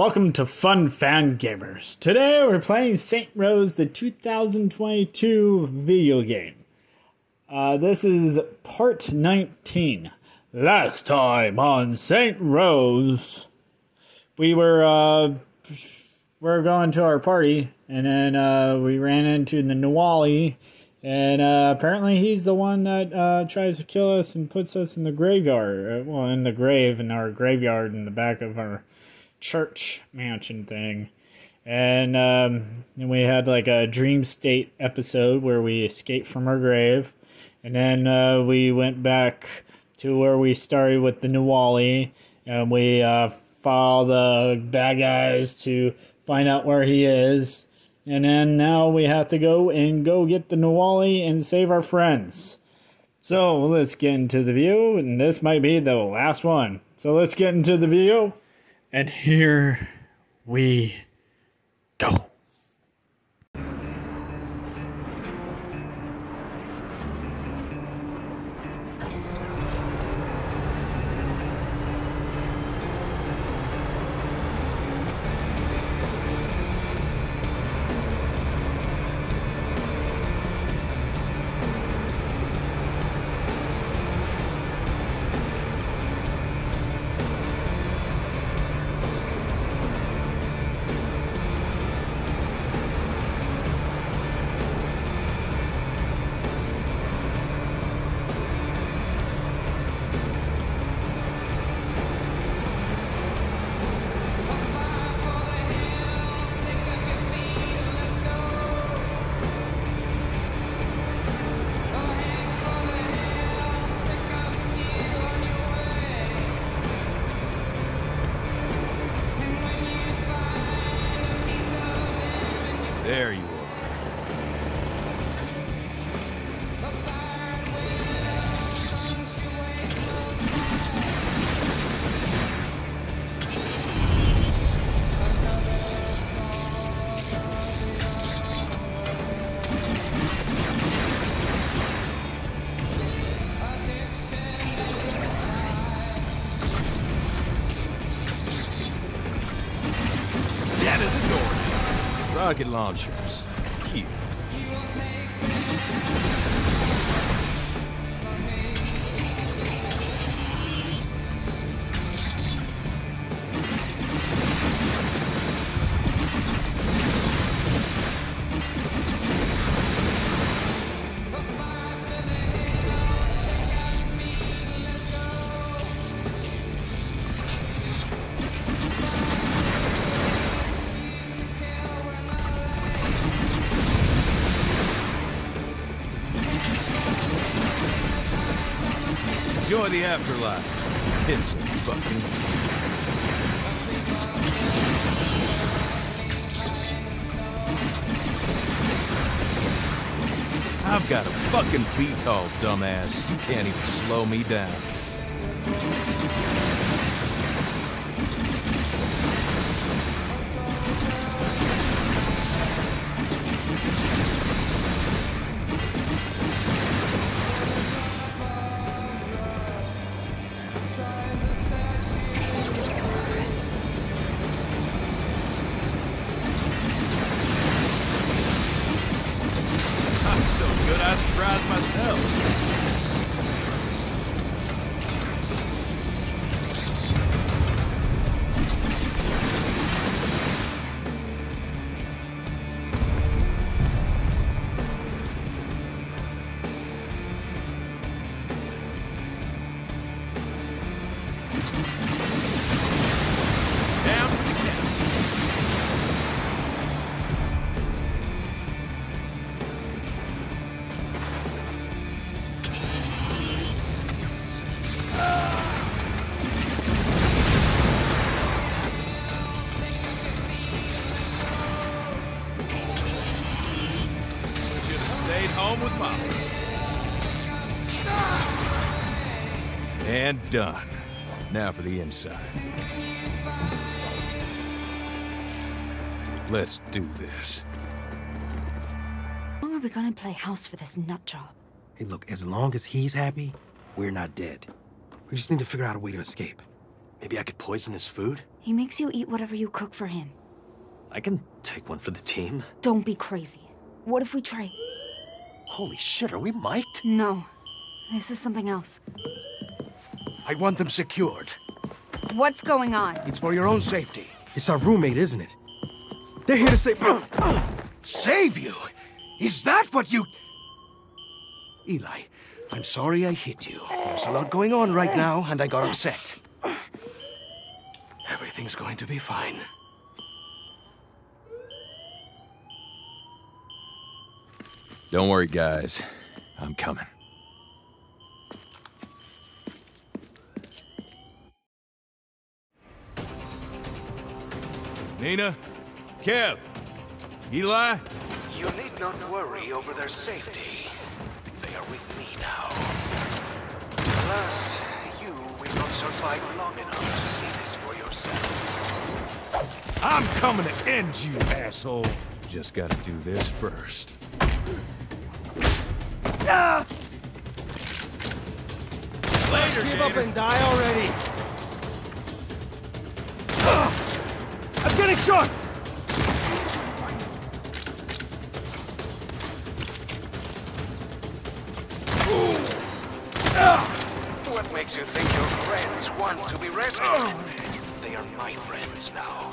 Welcome to Fun Fan Gamers. Today we're playing Saints Row, the 2022 video game. Uh, this is part 19. Last time on Saints Row, we were uh, we were going to our party, and then uh, we ran into the Nahual, and uh, apparently he's the one that uh, tries to kill us and puts us in the graveyard. Uh, well, in the grave, in our graveyard in the back of our church mansion thing. And um, and we had like a dream state episode where we escaped from our grave, and then uh, we went back to where we started with the Nahual, and we uh, follow the bad guys to find out where he is, and then now we have to go and go get the Nahual and save our friends. So let's get into the view, and this might be the last one. So let's get into the video. And here we go. Rocket launchers. The afterlife. It's a fucking. I've got a fucking VTOL, dumbass. You can't even slow me down. For the inside. Let's do this. How long are we gonna play house for this nut job? Hey, look, as long as he's happy, we're not dead. We just need to figure out a way to escape. Maybe I could poison his food? He makes you eat whatever you cook for him. I can take one for the team. Don't be crazy. What if we try? Holy shit, are we mic'd? No. This is something else. I want them secured. What's going on? It's for your own safety. It's our roommate, isn't it? They're here to say. Save you? Is that what you... Eli, I'm sorry I hit you. There's a lot going on right now, and I got upset. Everything's going to be fine. Don't worry, guys. I'm coming. Nina? Kev? Eli? You need not worry over their safety. They are with me now. Plus, you will not survive long enough to see this for yourself. I'm coming to end you, asshole. Just gotta do this first. Ah! Later, Give up and die already! I'm getting shot! What makes you think your friends want to be rescued? They are my friends now.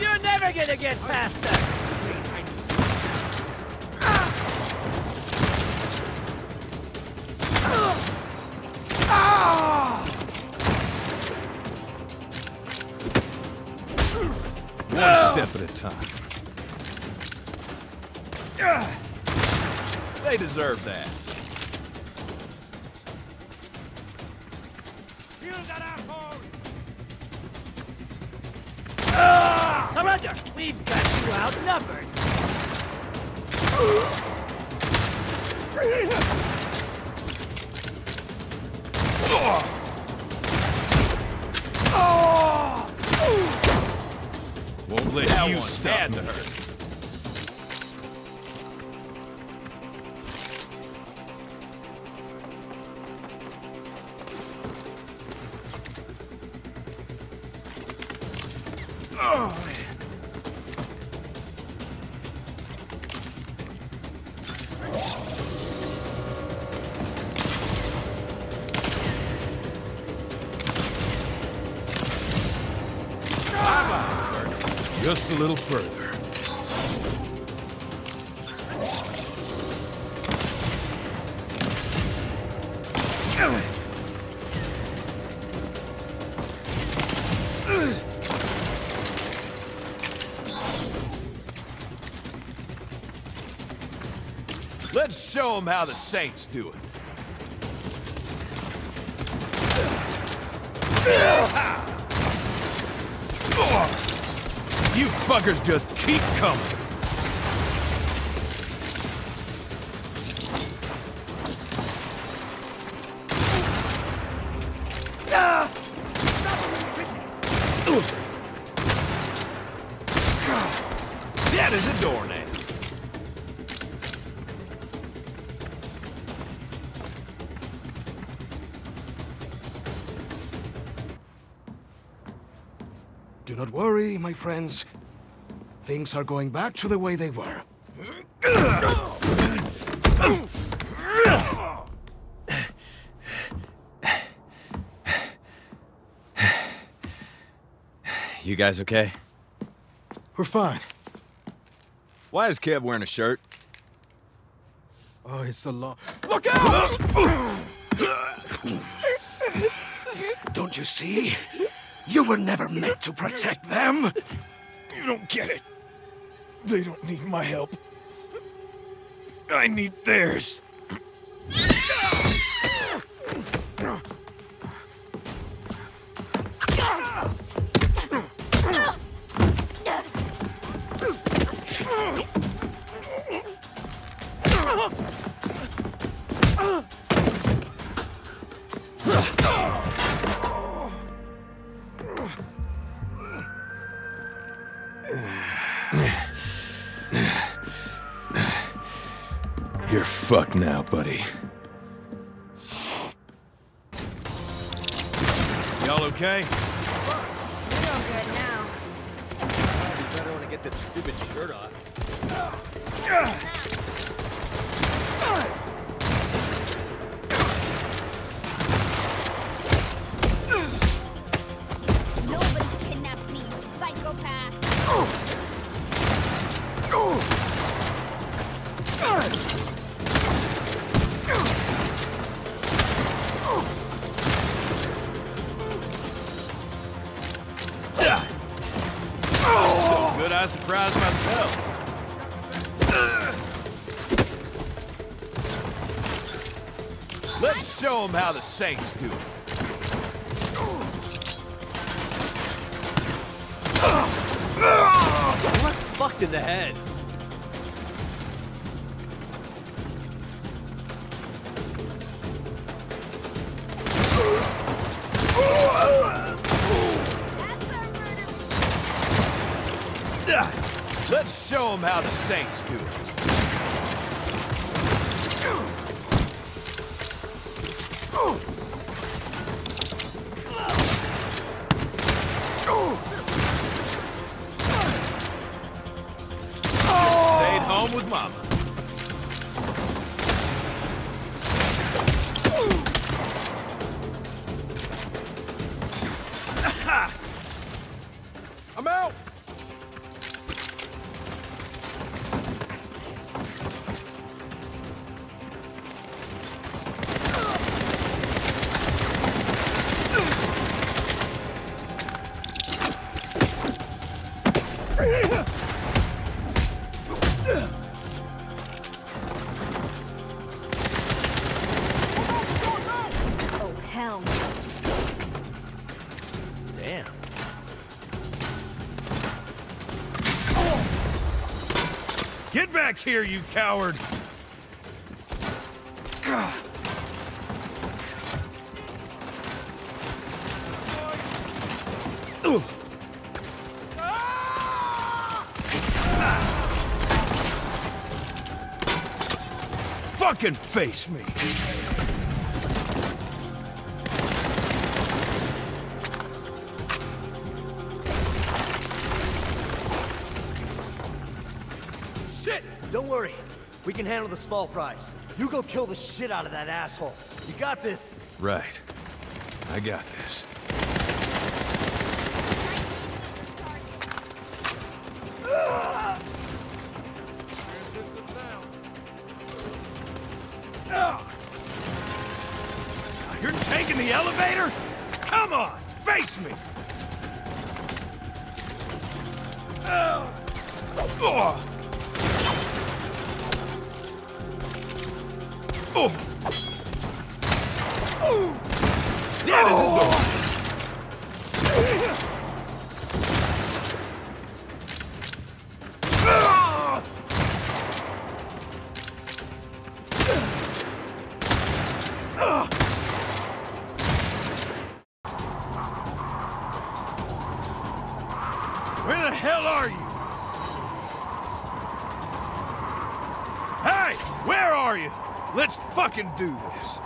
You're never gonna get past One step at a time. They deserve that. Ah! Surrender! We've got you outnumbered! Won't let That you one stop them how the Saints do it. You fuckers just keep coming. My friends. Things are going back to the way they were. You guys okay? We're fine. Why is Kev wearing a shirt? Oh, it's a long. Look out! Don't you see? You were never meant to protect them! You don't get it. They don't need my help. I need theirs. fucked now, buddy. Y'all okay? Feel good now. better when I get this stupid shirt off. Them how the Saints do it. What fucked in the head? Let's show them how the Saints do it. With Mama. Get back here, you coward! Fucking face me! We can handle the small fries. You go kill the shit out of that asshole. You got this. Right. I got this. Let's do this.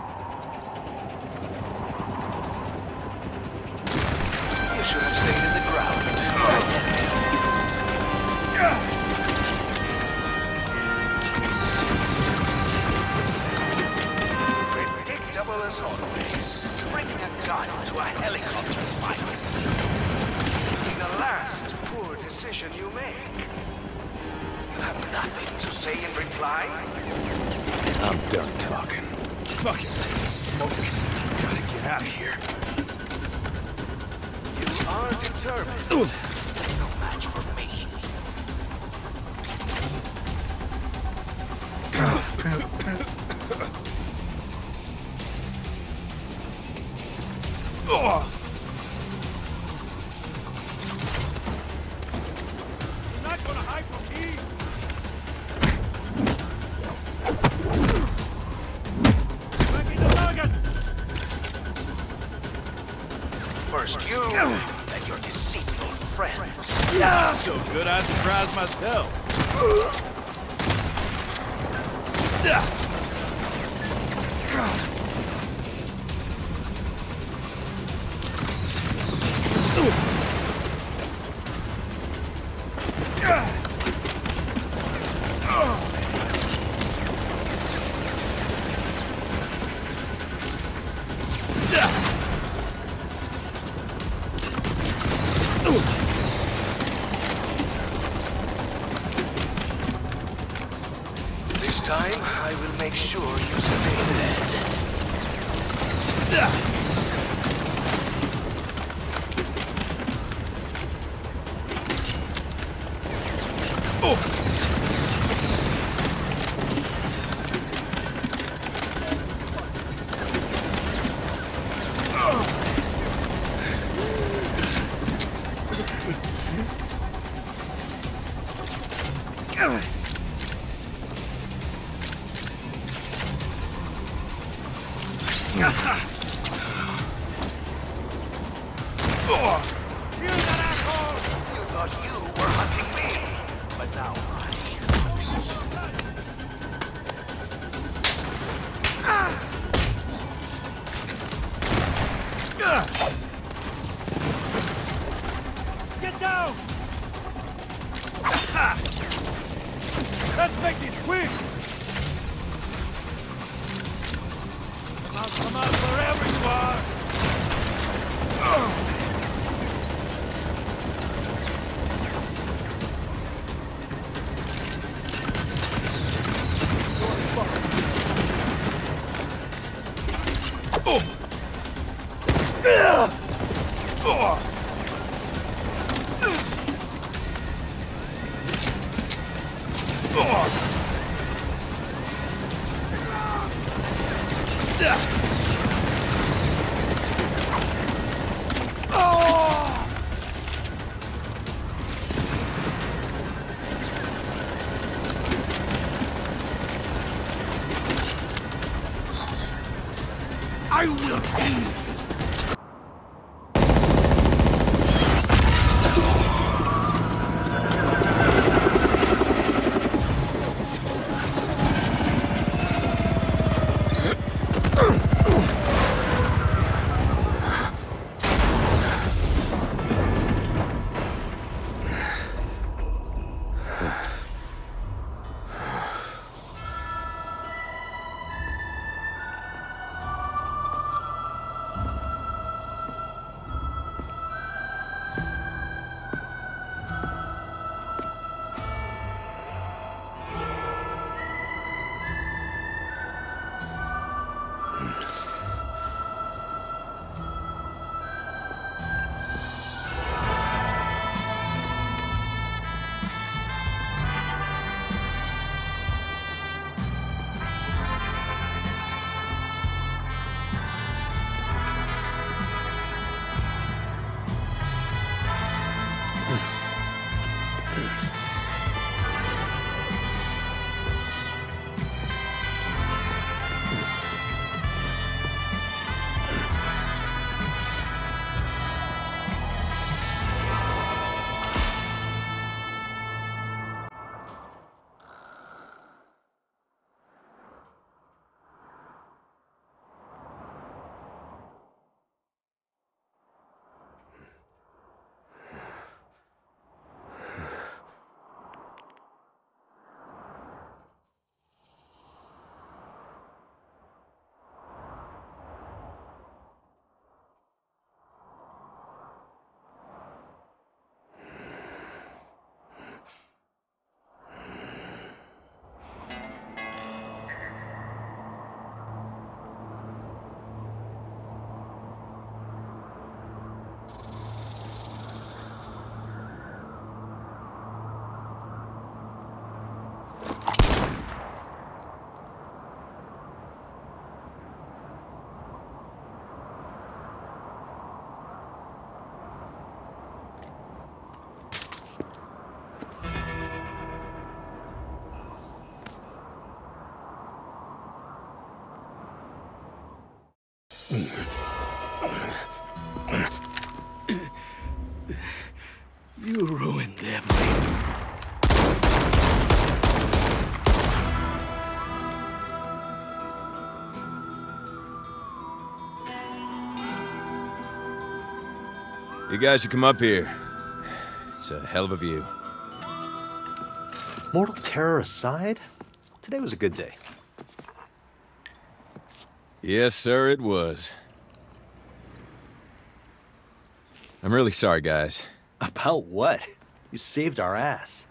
So good I surprised myself. You ruined everything. You guys should come up here. It's a hell of a view. Mortal terror aside, today was a good day. Yes, sir, it was. I'm really sorry, guys. About what? You saved our ass.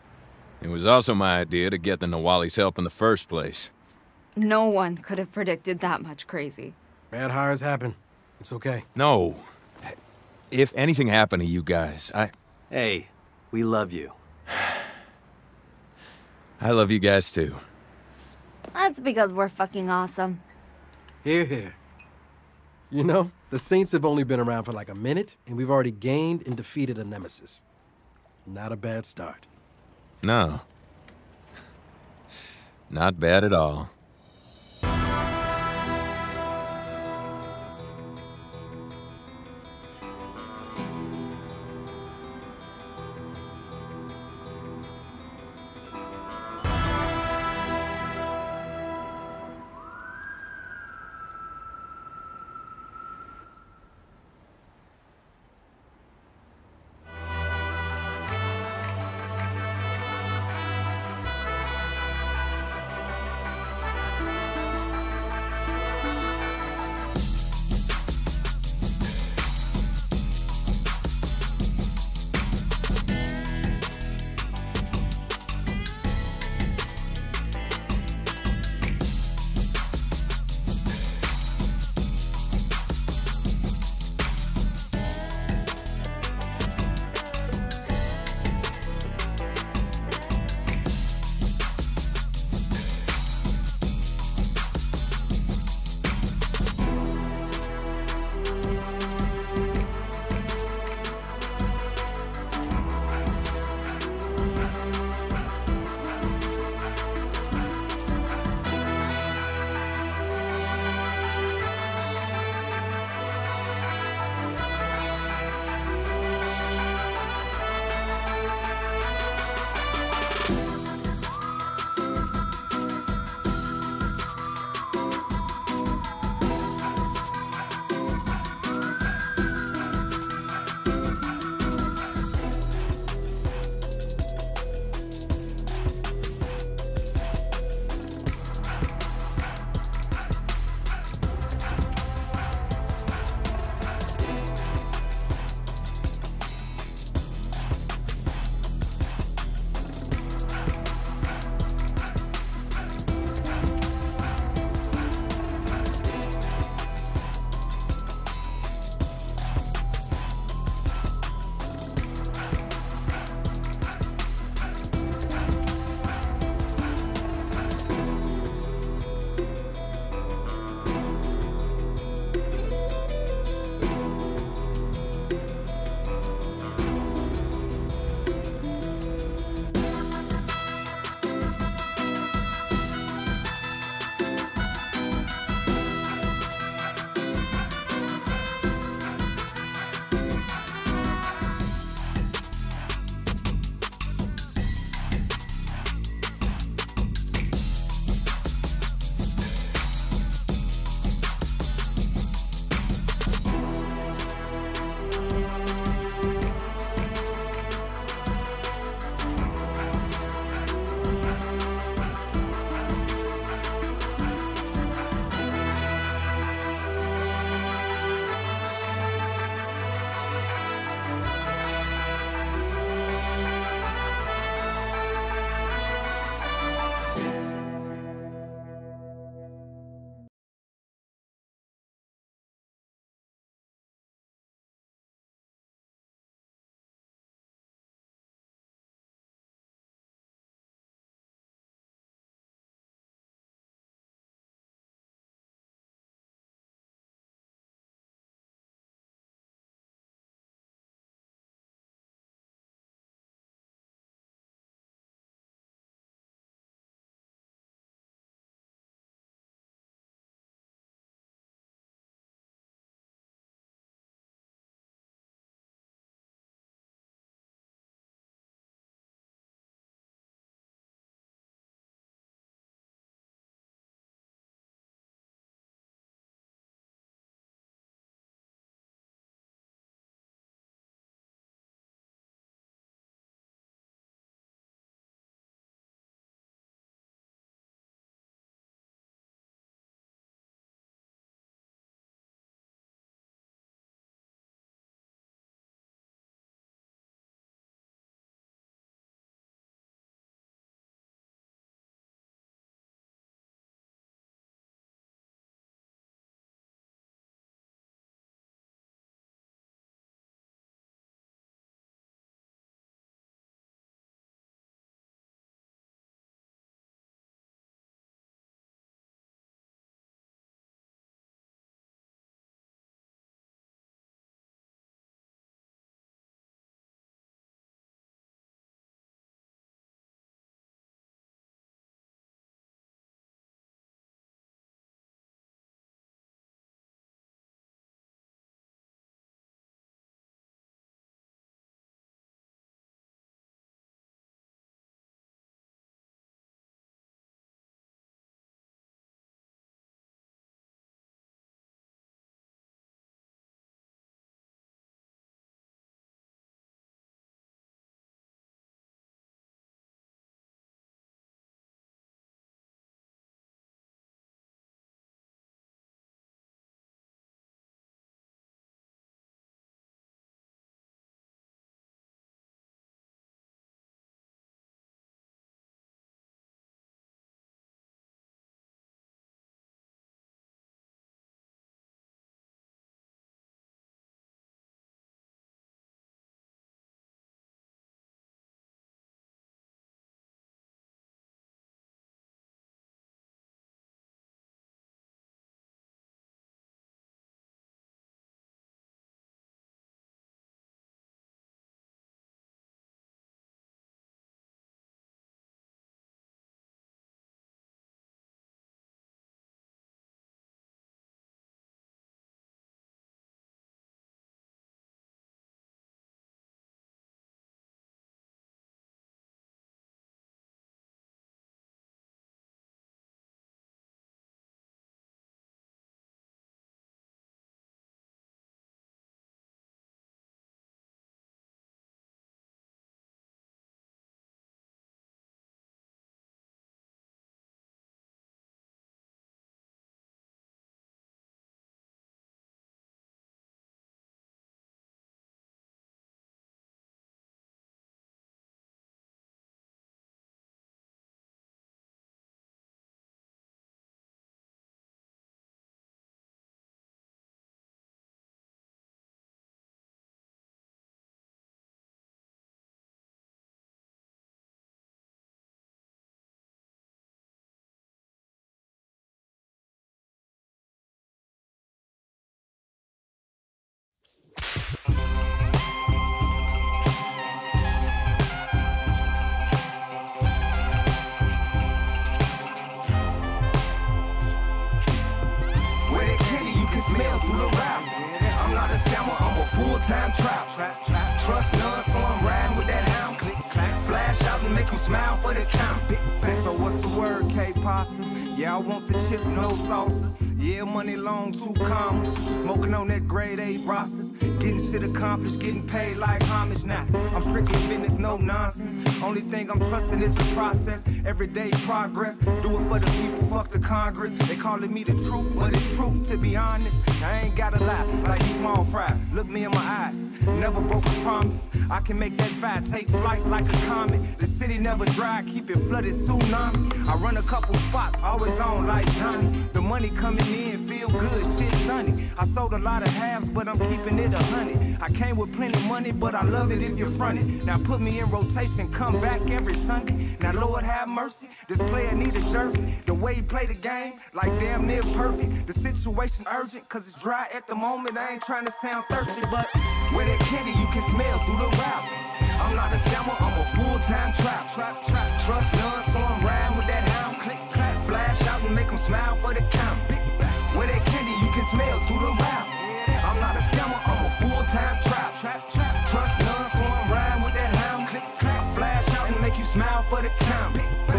It was also my idea to get the Nahual's help in the first place. No one could have predicted that much crazy. Bad hires happen. It's okay. No. If anything happened to you guys, I Hey, we love you. I love you guys too. That's because we're fucking awesome. Here, here. You know, the Saints have only been around for like a minute, and we've already gained and defeated a nemesis. Not a bad start. No. Not bad at all. Yeah, I want the chips, no salsa. Yeah, money long, two commas. Smoking on that grade A rosters. Getting shit accomplished, getting paid like homage now. I'm strictly business, no nonsense. Only thing I'm trusting is the process. Everyday progress. Do it for the people, fuck the Congress. They calling me the truth, but it's truth to be honest. I ain't gotta lie, like these small fry. Look me in my eyes. Never broke a promise. I can make that fire take flight like a comet. The city never dry, keep it flooded tsunami. I run a couple spots, always on like Johnny. The money coming in, feel good, shit sunny. I sold a lot of halves, but I'm keeping it a hundred. I came with plenty money, but I love it if you're fronted. Now put me in rotation, come back every Sunday. Now Lord have mercy, this player need a jersey. The way he play the game, like damn near perfect. The situation urgent, cause it's dry at the moment. I ain't trying to sound thirsty, but where that candy you can smell through the rap. I'm not a scammer, I'm a full-time trap. Trap, trap, trust none, so I'm riding with that hound. Click, clap, flash out and make them smile for the count. Where that candy you can smell through the rap. I'm not a scammer, I'm a full-time trap. Trap, trap, trust none, so I'm riding with that hound. Click, clap, flash out and make you smile for the count.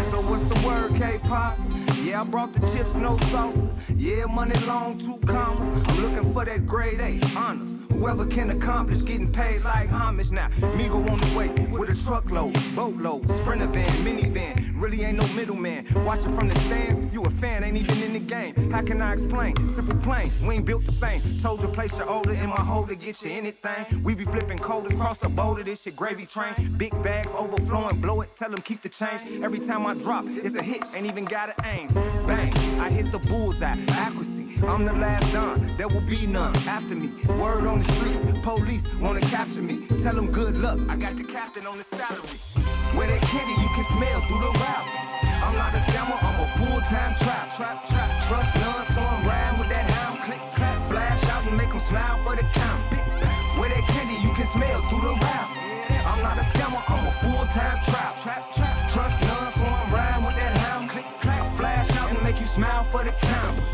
So what's the word, K-Pops? Yeah, I brought the chips, no salsa. Yeah, money long, two commas. I'm looking for that grade A, honors. Whoever can accomplish getting paid like homage now. Migo on the way with a truckload, boatload, sprinter van, minivan. Really ain't no middleman. Watching from the stands, you a fan, ain't even in the game. How can I explain? Simple plain, we ain't built the same. Told you place your order in my holder, get you anything. We be flipping colders across the border, this shit gravy train. Big bags overflowing, blow it, tell them keep the change. Every time I drop, it's a hit, ain't even gotta aim. Bang, I hit the bullseye, accuracy. I'm the last done, there will be none after me. Word on the streets, police wanna capture me. Tell them good luck, I got the captain on the salary. Where that candy you can smell through the I'm not a scammer, I'm a full-time trap. Trap, trap, trust none, so I'm riding with that hound. Click, clap, flash out and make them smile for the count. Where that candy you can smell through the rap. I'm not a scammer, I'm a full-time trap. Trap, trap, trust none, so I'm riding with that hound. Click, clap, flash out and make you smile for the count.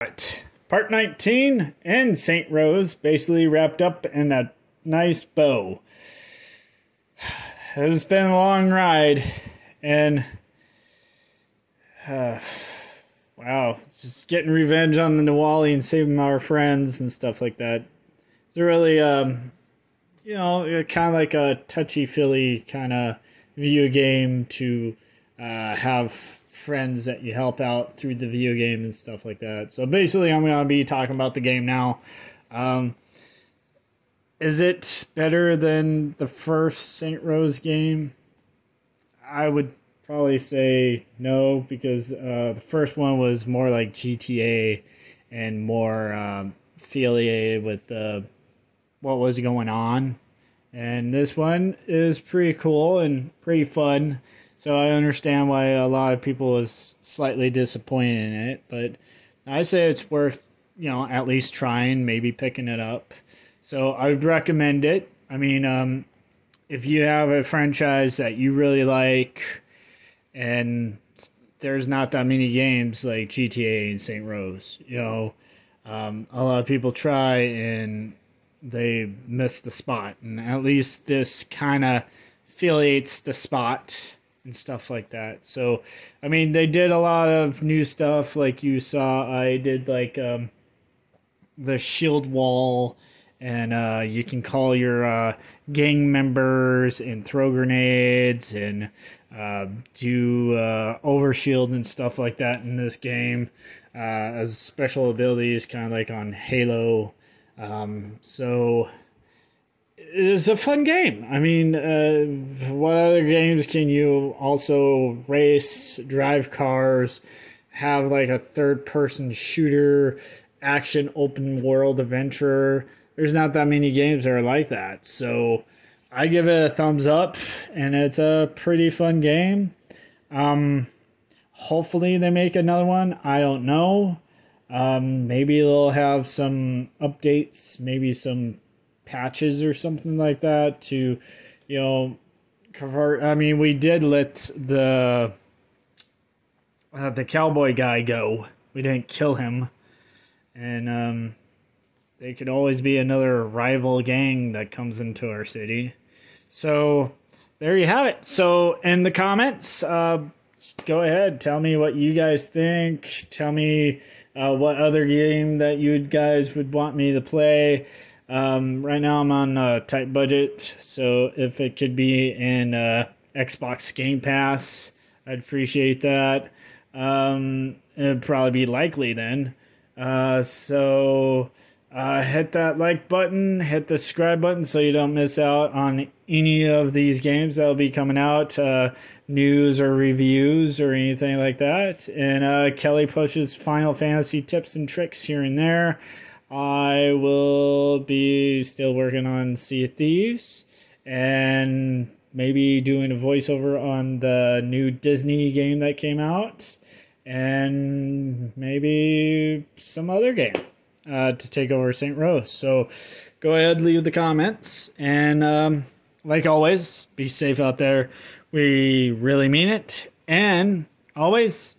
Right. Part 19 and Saints Row basically wrapped up in a nice bow. It's been a long ride, and uh, wow, it's just getting revenge on the Nawali and saving our friends and stuff like that. It's a really, um, you know, kind of like a touchy feely kind of video game to uh, have friends that you help out through the video game and stuff like that. So basically, I'm going to be talking about the game now. Um, is it better than the first Saints Row game? I would probably say no because uh, the first one was more like GTA and more um, affiliated with uh, what was going on. And this one is pretty cool and pretty fun. So I understand why a lot of people was slightly disappointed in it, but I say it's worth, you know, at least trying, maybe picking it up. So I would recommend it. I mean, um, if you have a franchise that you really like and there's not that many games like GTA and Saints Row, you know, um, a lot of people try and they miss the spot. And at least this kind of affiliates the spot and stuff like that. So, I mean, they did a lot of new stuff like you saw. I did like um, the shield wall and uh, you can call your uh, gang members and throw grenades and uh, do uh, overshield and stuff like that in this game uh, as special abilities, kind of like on Halo. Um, so it's a fun game. I mean, uh, what other games can you also race, drive cars, have like a third person shooter, action open world adventure? There's not that many games that are like that. So I give it a thumbs up, and it's a pretty fun game. Um, hopefully they make another one. I don't know. Um, maybe they'll have some updates, maybe some patches or something like that to, you know, convert. I mean, we did let the uh, the cowboy guy go. We didn't kill him, and um, they could always be another rival gang that comes into our city. So there you have it. So in the comments, uh, go ahead, tell me what you guys think. Tell me uh, what other game that you guys would want me to play. Um, right now I'm on a tight budget, so if it could be in uh, Xbox Game Pass, I'd appreciate that. Um, it'd probably be likely then. Uh, so uh, hit that like button, hit the subscribe button so you don't miss out on any of these games that'll be coming out, uh, news or reviews or anything like that. And uh, Kelly pushes Final Fantasy tips and tricks here and there. I will be still working on Sea of Thieves and maybe doing a voiceover on the new Disney game that came out. and maybe some other game uh, to take over Saints Row. So go ahead, leave the comments. And um, like always, be safe out there. We really mean it. And always,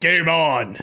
game on.